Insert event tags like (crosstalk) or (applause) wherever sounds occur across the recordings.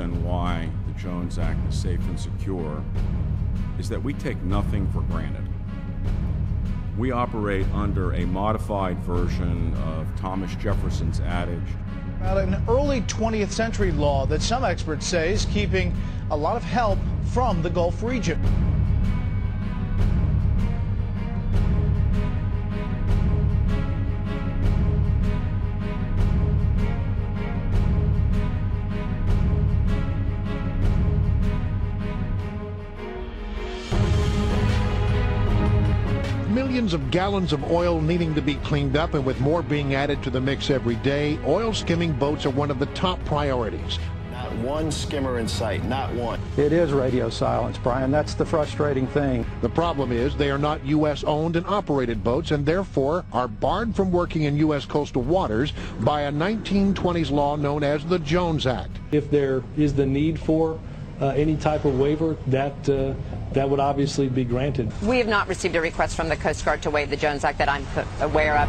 reason why the Jones Act is safe and secure is that we take nothing for granted. We operate under a modified version of Thomas Jefferson's adage about an early 20th century law that some experts say is keeping a lot of help from the Gulf region. Millions of gallons of oil needing to be cleaned up and with more being added to the mix every day, oil skimming boats are one of the top priorities. Not one skimmer in sight, not one. It is radio silence, Brian. That's the frustrating thing. The problem is they are not U.S. owned and operated boats and therefore are barred from working in U.S. coastal waters by a 1920s law known as the Jones Act. If there is the need for any type of waiver, that uh, that would obviously be granted. We have not received a request from the Coast Guard to waive the Jones Act that I'm aware of.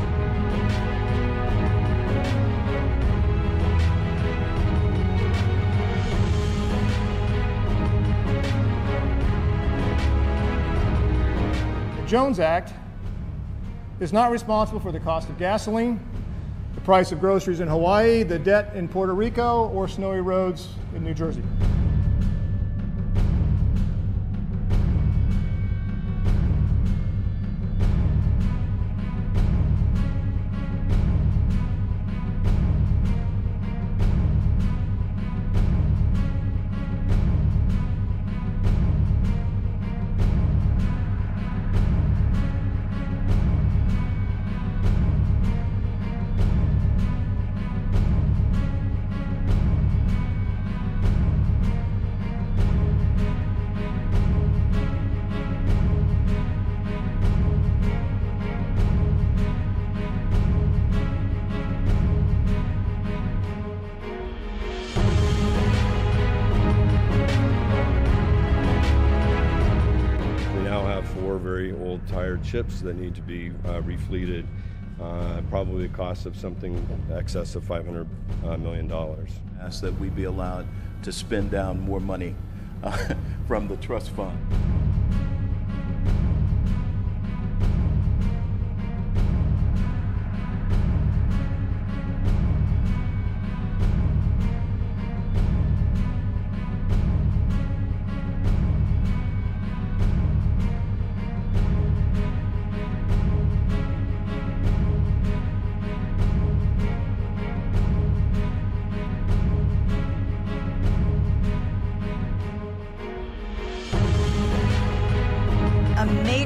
The Jones Act is not responsible for the cost of gasoline, the price of groceries in Hawaii, the debt in Puerto Rico, or snowy roads in New Jersey. Tired ships that need to be uh, refleeted. Uh, probably a cost of something excess of $500 uh. Ask that we be allowed to spend down more money (laughs) uh, from the trust fund.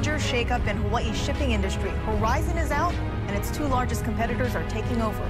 Shakeup in Hawaii's shipping industry. Horizon is out, and its two largest competitors are taking over.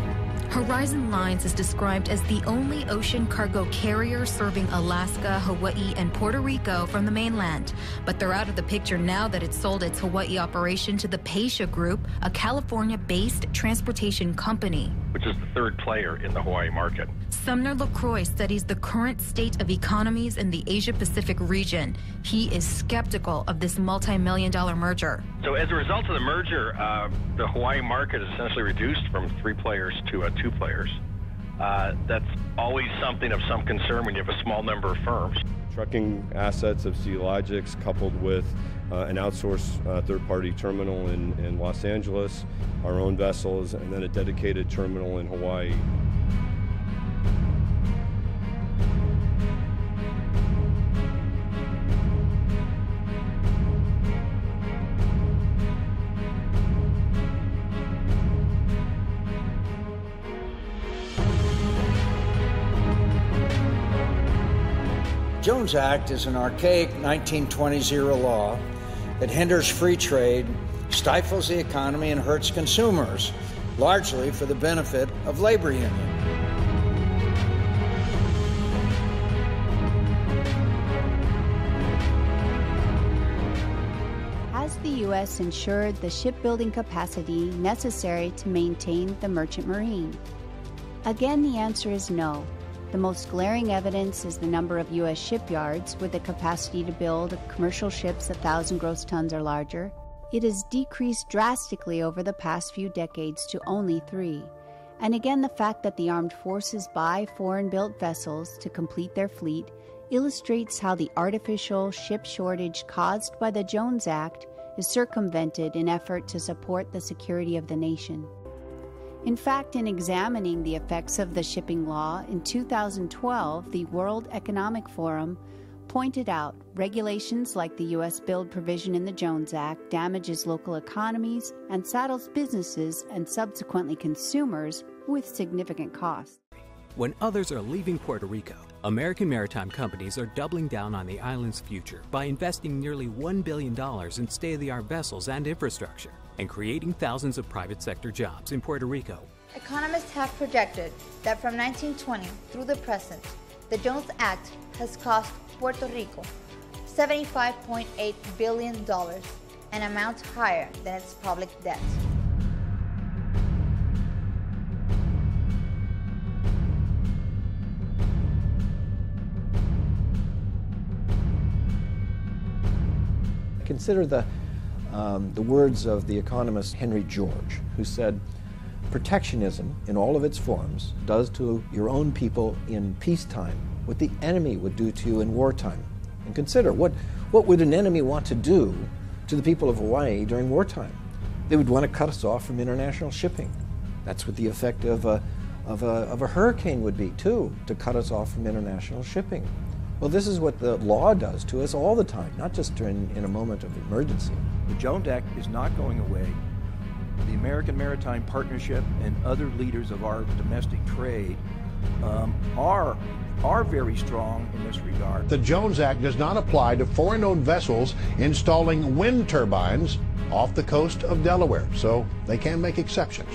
Horizon Lines is described as the only ocean cargo carrier serving Alaska, Hawaii, and Puerto Rico from the mainland. But they're out of the picture now that it sold its Hawaii operation to the Pasha Group, a California based transportation company. Which is the third player in the Hawaii market. Sumner LaCroix studies the current state of economies in the Asia Pacific region. He is skeptical of this multi million dollar merger. So, as a result of the merger, uh, the Hawaii market is essentially reduced from three players to uh, two players. Uh, that's always something of some concern when you have a small number of firms. Trucking assets of Sealogix coupled with an outsourced uh, third party terminal in, in Los Angeles, our own vessels, and then a dedicated terminal in Hawaii. Jones Act is an archaic 1920s era law that hinders free trade, stifles the economy, and hurts consumers, largely for the benefit of labor unions. Has the U.S. ensured the shipbuilding capacity necessary to maintain the merchant marine? Again, the answer is no. The most glaring evidence is the number of U.S. shipyards with the capacity to build commercial ships a thousand gross tons or larger. It has decreased drastically over the past few decades to only three. And again, the fact that the armed forces buy foreign built vessels to complete their fleet illustrates how the artificial ship shortage caused by the Jones Act is circumvented in effort to support the security of the nation. In fact, in examining the effects of the shipping law in 2012, the World Economic Forum pointed out regulations like the U.S. build provision in the Jones Act damages local economies and saddles businesses and subsequently consumers with significant costs. When others are leaving Puerto Rico, American maritime companies are doubling down on the island's future by investing nearly $1 billion in state of the art vessels and infrastructure and creating thousands of private sector jobs in Puerto Rico. Economists have projected that from 1920 through the present, the Jones Act has cost Puerto Rico $75.8 billion, an amount higher than its public debt. Consider the, um, the words of the economist Henry George, who said, Protectionism, in all of its forms, does to your own people in peacetime what the enemy would do to you in wartime. And consider what, what would an enemy want to do to the people of Hawaii during wartime? They would want to cut us off from international shipping. That's what the effect of a, of a, of a hurricane would be, too, to cut us off from international shipping. Well, this is what the law does to us all the time, not just during in a moment of emergency. The Jones Act is not going away. The American Maritime Partnership and other leaders of our domestic trade um, are are very strong in this regard. The Jones Act does not apply to foreign owned vessels installing wind turbines off the coast of Delaware, so they can make exceptions.